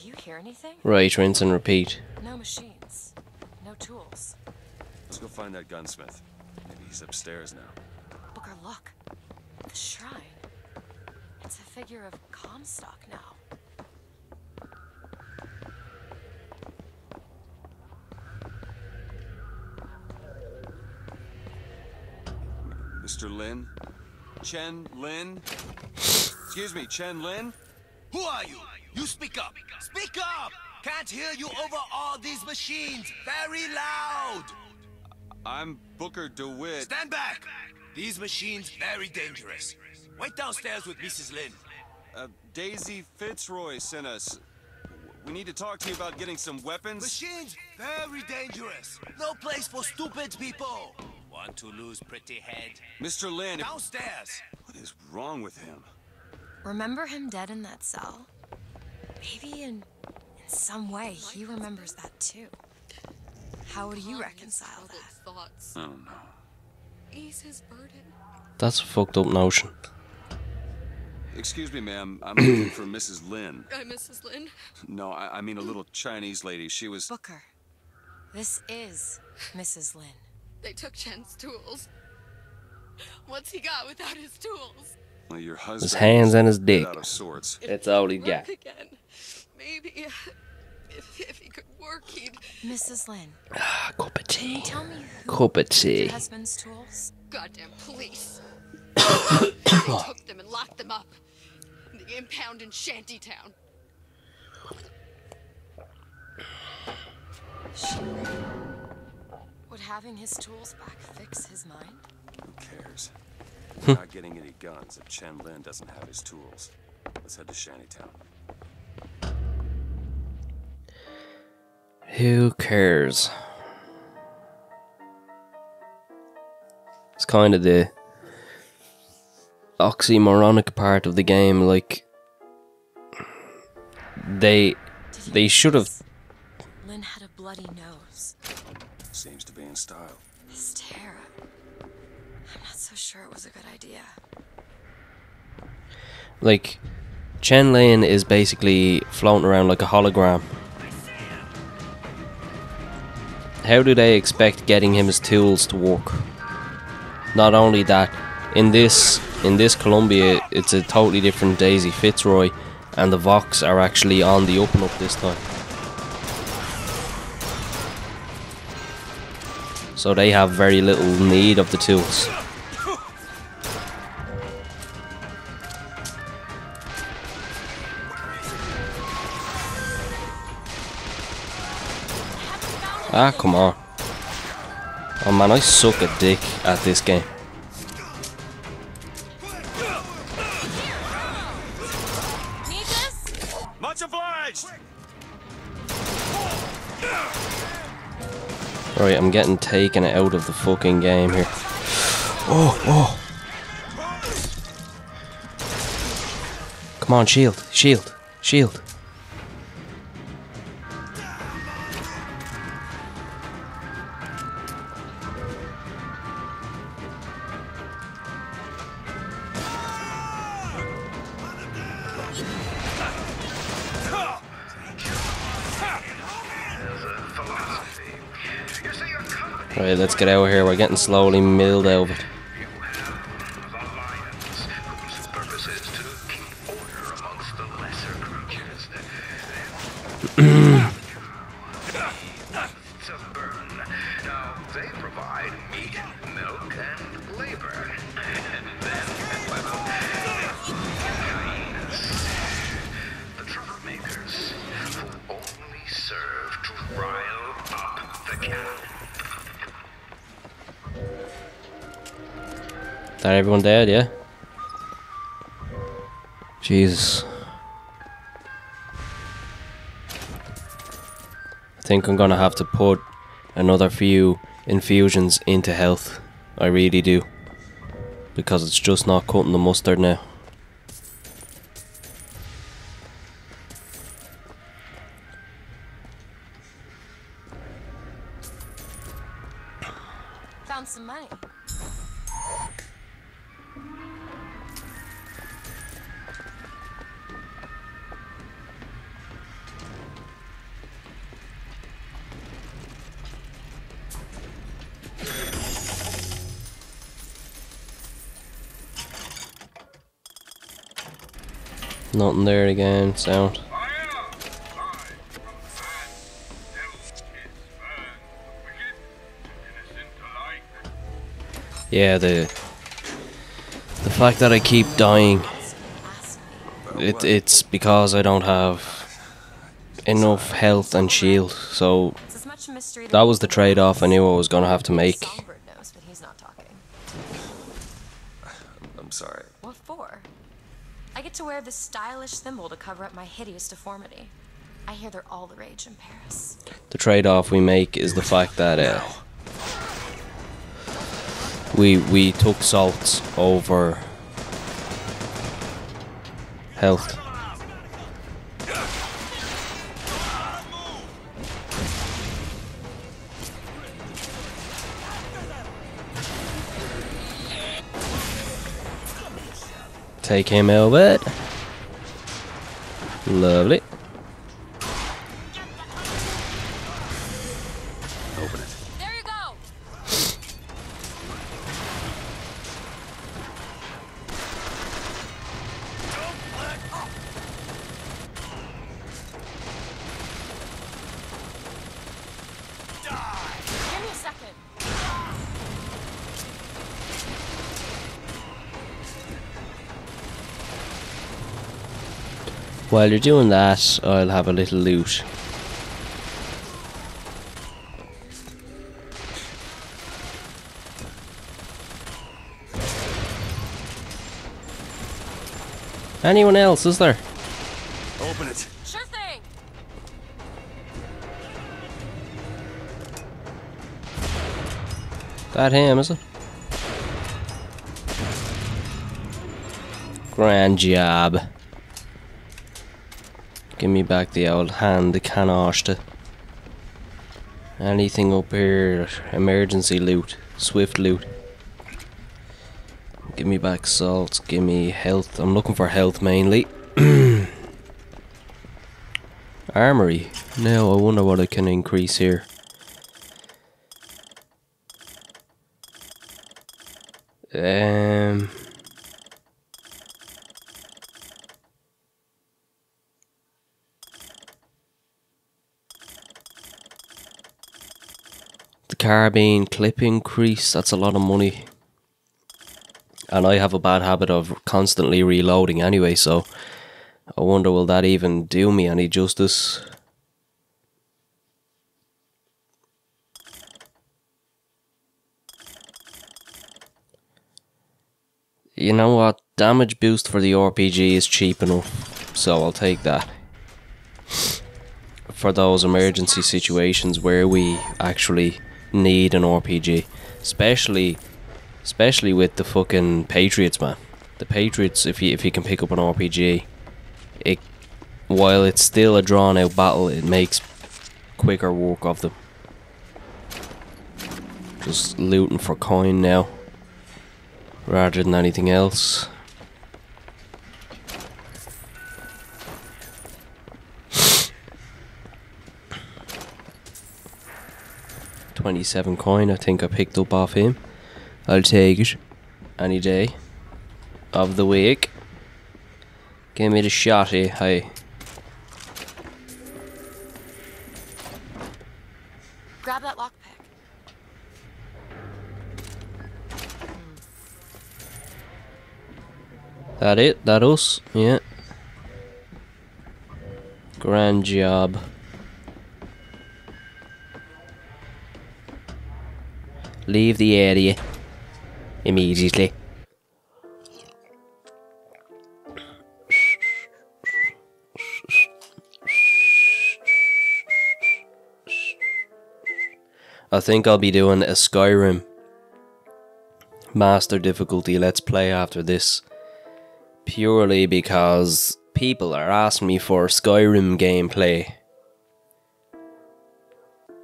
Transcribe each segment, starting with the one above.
Do you hear anything? Right, rinse and repeat. No machines. No tools. Let's go find that gunsmith. Maybe he's upstairs now. Booker, look. The shrine. It's a figure of Comstock now. Mr. Lin? Chen Lin? Excuse me, Chen Lin? Who are you? You speak up. Speak up! Can't hear you over all these machines. Very loud. I'm Booker DeWitt. Stand back. These machines very dangerous. Wait downstairs with Mrs. Lin. Uh, Daisy Fitzroy sent us. We need to talk to you about getting some weapons. Machines very dangerous. No place for stupid people. Want to lose pretty head? Mr. Lin, Downstairs. what is wrong with him? Remember him dead in that cell? Maybe in, in some way he remembers that too. How would you reconcile Troubled that? Thoughts. I don't know. Ease his burden. That's a fucked up notion. Excuse me, ma'am. I'm looking for Mrs. Lin. I'm Mrs. Lin. No, I, I mean a little Chinese lady. She was. Booker, this is Mrs. Lin. They took Chen's tools. What's he got without his tools? Well, your. His hands and his was a bit dick. Out of sorts. It's all he got. again. Maybe if, if he could work, he'd. Mrs. Lin. Ah, cup of tea. tell me who Cup of took your tea. husband's tools? Goddamn police. they took them and locked them up. In the impound in Shantytown. Would having his tools back fix his mind? Who cares? We're not getting any guns if Chen Lin doesn't have his tools. Let's head to Shantytown. Who cares? It's kind of the oxymoronic part of the game. Like they they should have. notice Lin had a bloody nose. Seems to be in style. His tear. So sure it was a good idea. Like Chen Lin is basically floating around like a hologram. How do they expect getting him his tools to work? Not only that, in this in this Columbia, it's a totally different Daisy Fitzroy, and the Vox are actually on the open up this time. So they have very little need of the tools. Ah, come on. Oh man, I suck a dick at this game. Much obliged! Right, I'm getting taken out of the fucking game here. Oh, oh. Come on, shield, shield, shield. Right, let's get out of here. We're getting slowly milled out I think I'm gonna have to put another few infusions into health. I really do. Because it's just not cutting the mustard now. Nothing there again. Sound. Yeah, the the fact that I keep dying, it it's because I don't have enough health and shield. So It's as much mystery to that was the trade-off I knew I was gonna have to make. Hideous deformity. I hear they're all the rage in Paris. The trade-off we make is the fact that uh, we we took salts over health. Take him out of it. Lovely. While you're doing that, I'll have a little loot. Anyone else, is there? Open it. Sure thing! That him, is it? Grand job. Give me back the old hand, the can canosta. Anything up here? Emergency loot, swift loot. Give me back salt, give me health. I'm looking for health mainly. Armory. Now I wonder what I can increase here. Um. Carbine clip increase, that's a lot of money. And I have a bad habit of constantly reloading anyway, so I wonder will that even do me any justice? You know what? Damage boost for the RPG is cheap enough, so I'll take that. For those emergency situations where we actually need an RPG, especially, especially with the fucking Patriots, man. The Patriots, if you if you can pick up an RPG, it while it's still a drawn out battle, it makes quicker work of them. Just looting for coin now rather than anything else. Twenty-seven coin, I think I picked up off him. I'll take it any day of the week. Give me the shotty, hey. Grab that lockpick. That it? That us? Yeah. Grand job. Leave the area immediately. I think I'll be doing a Skyrim master difficulty let's play after this purely because people are asking me for Skyrim gameplay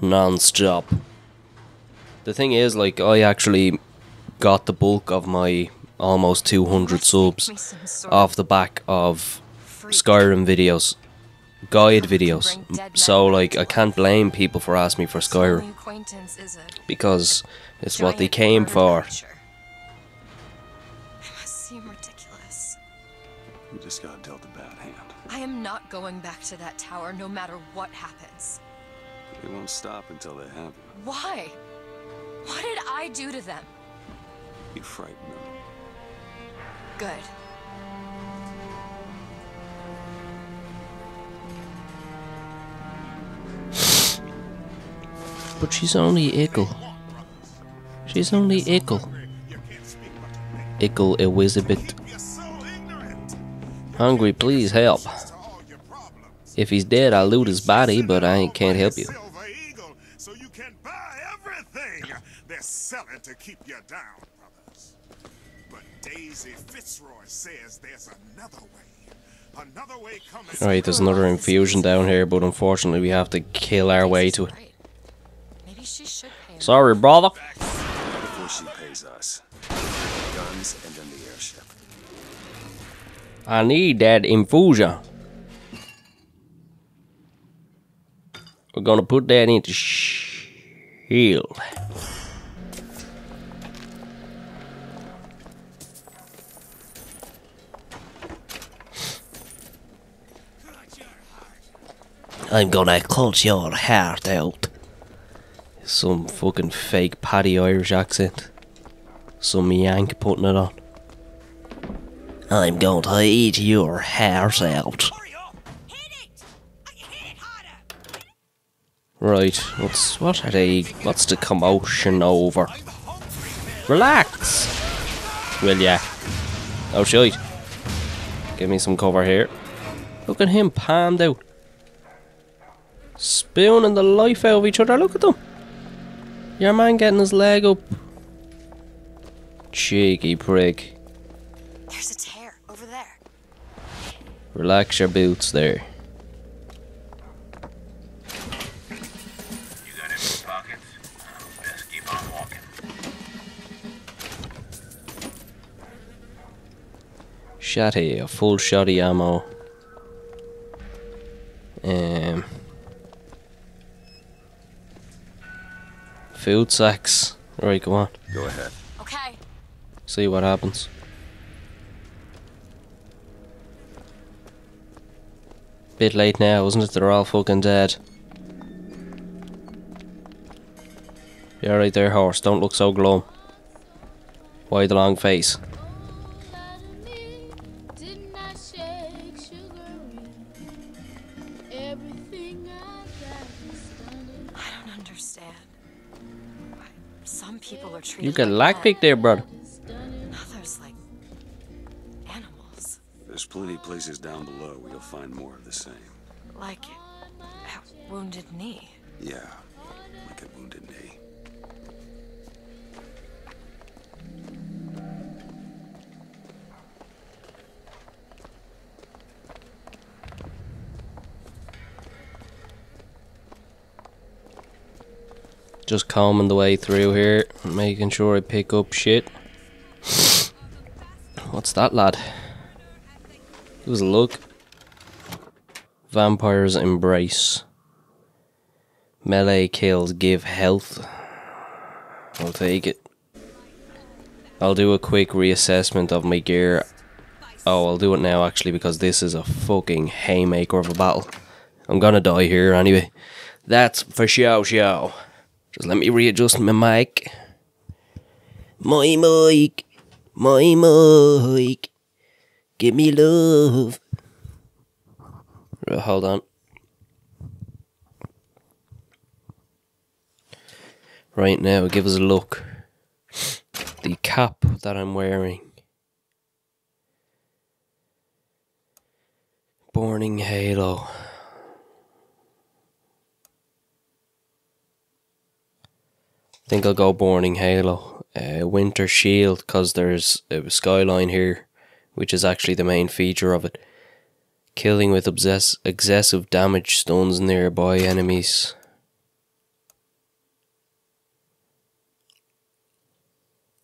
non-stop. The thing is, like, I actually got the bulk of my almost 200 subs Me some sort off the back of freak. Skyrim videos, guide videos. So, like, I can't blame people for asking me for Skyrim acquaintance is a because it's what they came for. creature. It must seem ridiculous. You just got dealt a bad I am not going back to that tower no matter what happens. They won't stop until they have you. Why? What did I do to them? You frightened them. Good. But she's only Ickle. She's only Ickle. Ickle Elizabeth. Hungry, please help. If he's dead, I'll loot his body, but I ain't can't help you. They're selling to keep you down, brothers. But Daisy Fitzroy says there's another way. Another way coming. Alright, there's another infusion down here, but unfortunately we have to kill our way to it. Maybe she should pay. Sorry, brother. Before she pays us. Guns and then the airship. I need that infusion. We're gonna put that into shield. I'm gonna cut your heart out. Some fucking fake Paddy Irish accent. Some Yank putting it on. I'm going to eat your heart out. Right, what's what are they what's the commotion over? Relax! Will ya? Oh shite. Give me some cover here. Look at him palmed out. Spooning the life out of each other, look at them. Your man getting his leg up. Cheeky prick. There's a tear over there. Relax your boots there. You got empty pockets? Best keep on walking. Shotty, a full shotty ammo. Um, food sacks. Right, go on. Go ahead. Okay. See what happens. Bit late now, isn't it? They're all fucking dead. You're right there, horse. Don't look so glum. Why the long face? You got like lockpick there, brother. Others like animals. There's plenty of places down below where you'll find more of the same. Like a wounded knee. Yeah, like a wounded knee. Just combing the way through here, making sure I pick up shit. What's that, lad? Give us a look. Vampires embrace. Melee kills give health. I'll take it. I'll do a quick reassessment of my gear. Oh, I'll do it now actually because this is a fucking haymaker of a battle. I'm gonna die here anyway. That's for show show. Just let me readjust my mic. My mic. My mic. Give me love. Right, hold on. Right now, give us a look. The cap that I'm wearing. Burning Halo. Think I'll go Burning Halo. Uh, Winter Shield, because there's a skyline here, which is actually the main feature of it. Killing with obsess- excessive damage stuns nearby enemies.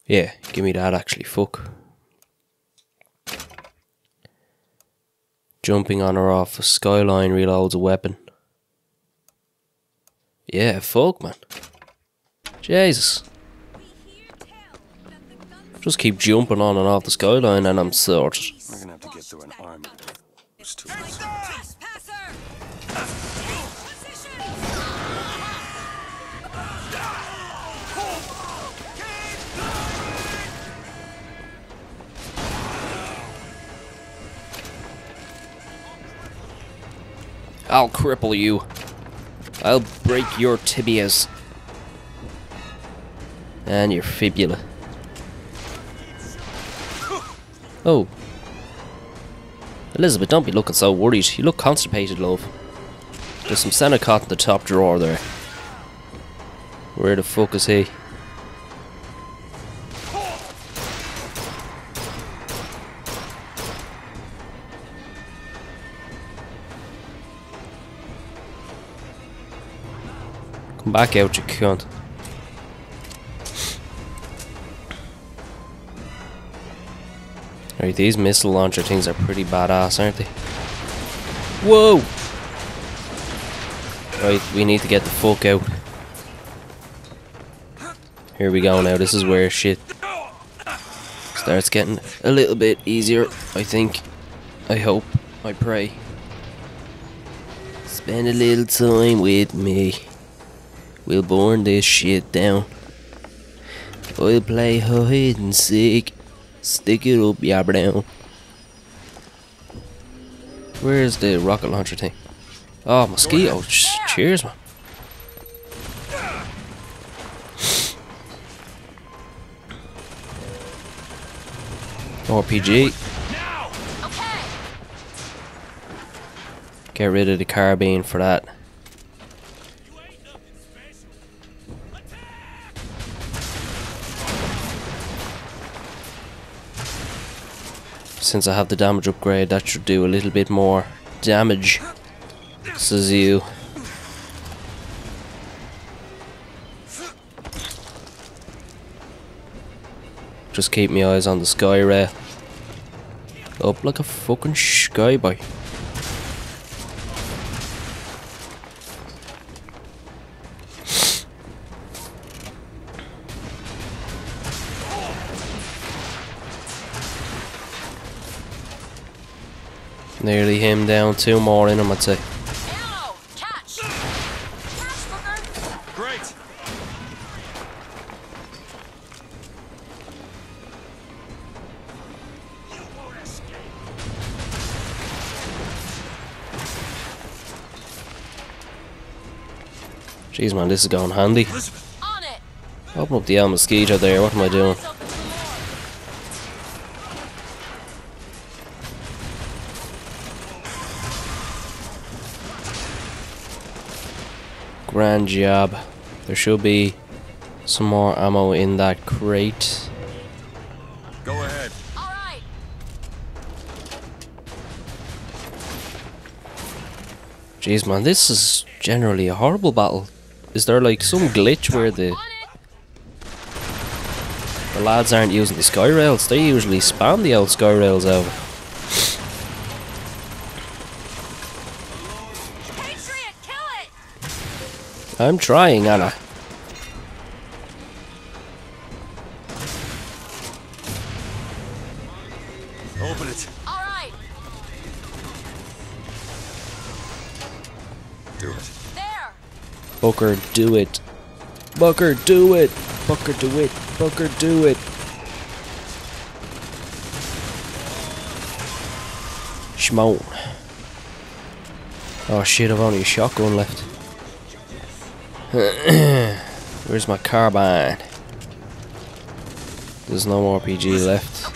Yeah, give me that actually, fuck. Jumping on or off a skyline reloads a weapon. Yeah, fuck man. Jesus. Just keep jumping on and off the skyline and I'm sorted. We're gonna have to get through an army. Those tools. Trespasser! I'll cripple you. I'll break your tibias. And your fibula. Oh. Elizabeth, don't be looking so worried. You look constipated, love. There's some Senokot in the top drawer there. Where the fuck is he? Come back out, you cunt. Alright, these missile launcher things are pretty badass, aren't they? Whoa! Right, we need to get the fuck out. Here we go now, this is where shit starts getting a little bit easier, I think. I hope. I pray. Spend a little time with me. We'll burn this shit down. We'll play hide and seek. Stick it up, yabber down. Where's the rocket launcher thing? Oh, mosquito. Ch- Cheers, man. RPG. Okay. Get rid of the carbine for that. Since I have the damage upgrade, that should do a little bit more damage. Says you. Just keep my eyes on the sky rail. Up like a fucking sky boy. Nearly him down, two more in him, I'd say. Ammo! Catch! Catch, Booker! Great. Jeez, man, this is going handy. Open up the El Mosquito there, what am I doing? Eyes open for more. Grand job. There should be some more ammo in that crate. Go ahead. All right. Jeez, man, this is generally a horrible battle. Is there like some glitch where the, the lads aren't using the sky rails? They usually spam the old sky rails out. Patriot, kill it! I'm trying, Anna. Open it. All right. Do it. There. Booker, do it. Booker, do it. Booker, do it. Booker, do it. Schmo. Oh shit, I've only a shotgun left. Where's my carbine? There's no more RPG left.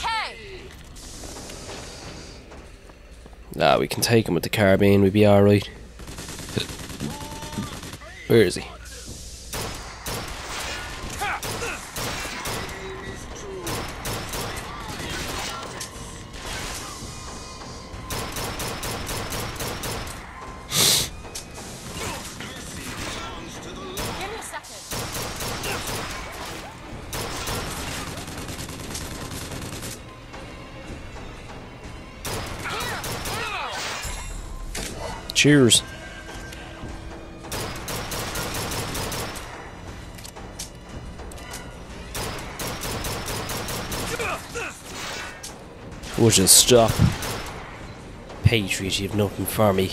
Ah, we can take him with the carbine, we'd be alright. Where is he? Cheers. You stop? Patriot, you've nothing for me.